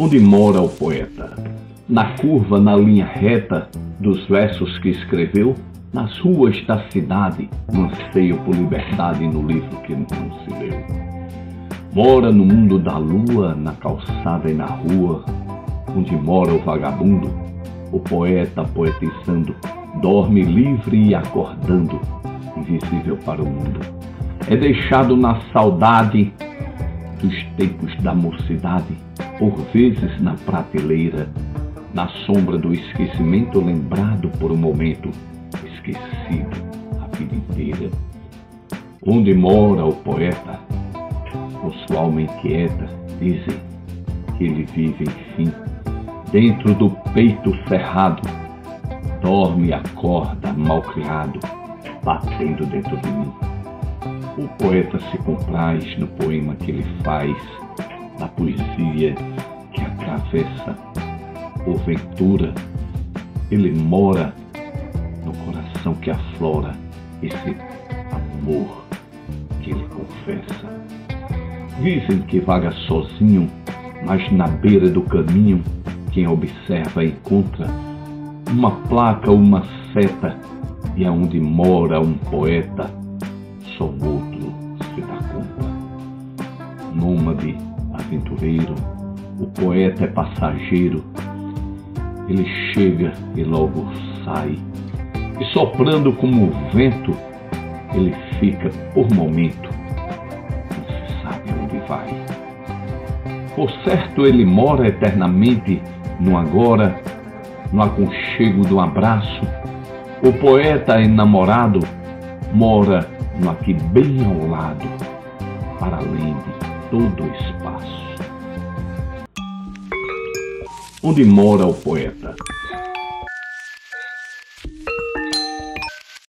Onde mora o poeta? Na curva, na linha reta dos versos que escreveu, nas ruas da cidade, anseio por liberdade no livro que não se leu. Mora no mundo da lua, na calçada e na rua, onde mora o vagabundo, o poeta poetizando, dorme livre e acordando, invisível para o mundo. É deixado na saudade dos tempos da mocidade, por vezes na prateleira, na sombra do esquecimento, lembrado por um momento, esquecido a vida inteira. Onde mora o poeta, com sua alma inquieta, dizem que ele vive, enfim, dentro do peito cerrado, dorme acorda malcriado, batendo dentro de mim. O poeta se compraz no poema que ele faz, na poesia que atravessa porventura. Ele mora no coração que aflora esse amor que ele confessa. Dizem que vaga sozinho, mas na beira do caminho, quem observa encontra uma placa, uma seta, e aonde mora um poeta só outro. Nômade, aventureiro, o poeta é passageiro. Ele chega e logo sai. E soprando como o vento, ele fica por momento. Não se sabe onde vai. Por certo, ele mora eternamente no agora, no aconchego do abraço. O poeta enamorado mora no aqui bem ao lado, para além de todo o espaço. Onde mora o poeta?